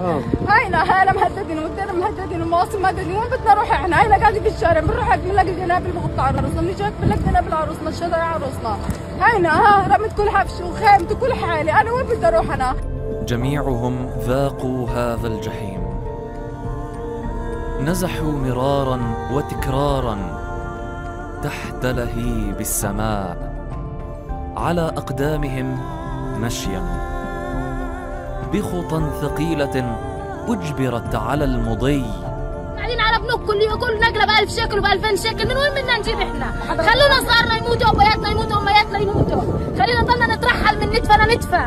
هاينا هاينا مهددين والدار مهددين والمواصل مهددين وين بدنا نروح إحنا؟ هاينا قاعدين في الشارع بنروح هيك بنلاقي جنابل بغطى على عروسنا بنيجي هيك بنلاقي جنابل عروسنا الشجر عروسنا هاينا ها رمت كل حفش وخيمتي كل حالي أنا وين بدي أروح أنا؟ جميعهم ذاقوا هذا الجحيم. نزحوا مرارا وتكرارا تحت لهيب السماء على أقدامهم مشيا. بخطى ثقيلة أجبرت على المضي. قاعدين على بنوك كل يوم كل نقلة ب 1000 شيكل وب 2000 شيكل. من وين بدنا نجيب إحنا؟ خلونا صغارنا يموتوا ابوياتنا يموتوا أمياتنا يموتوا. خلينا نضلنا نترحل من نتفه لنتفه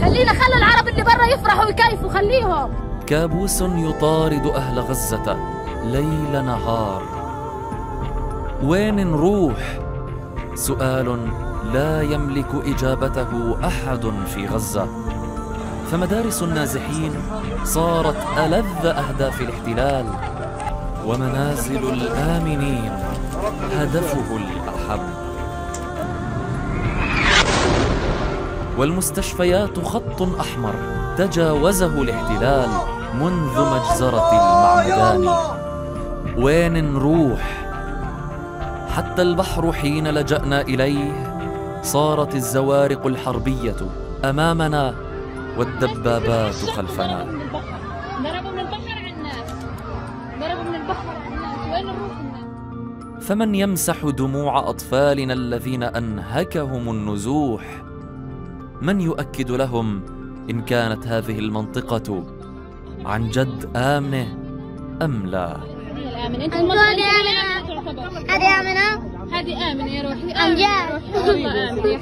خلينا خلوا العرب اللي برا يفرحوا ويكيفوا خليهم. كابوس يطارد أهل غزة ليل نهار. وين نروح؟ سؤال لا يملك إجابته أحد في غزة. فمدارس النازحين صارت ألذ أهداف الاحتلال ومنازل الآمنين هدفه الاحب والمستشفيات خط أحمر تجاوزه الاحتلال منذ مجزرة المعمداني وين نروح؟ حتى البحر حين لجأنا إليه صارت الزوارق الحربية أمامنا والدبابات خلفنا. ضربوا من البحر على الناس. ضربوا من البحر على الناس. وين نروح الناس؟ فمن يمسح دموع أطفالنا الذين أنهكهم النزوح؟ من يؤكد لهم إن كانت هذه المنطقة عن جد آمنة أم لا؟ هذه المنطقة آمنة هذه آمنة. هذه آمنة يا روحي. أم آمنة. يا روحي آمنة يا حبيبي.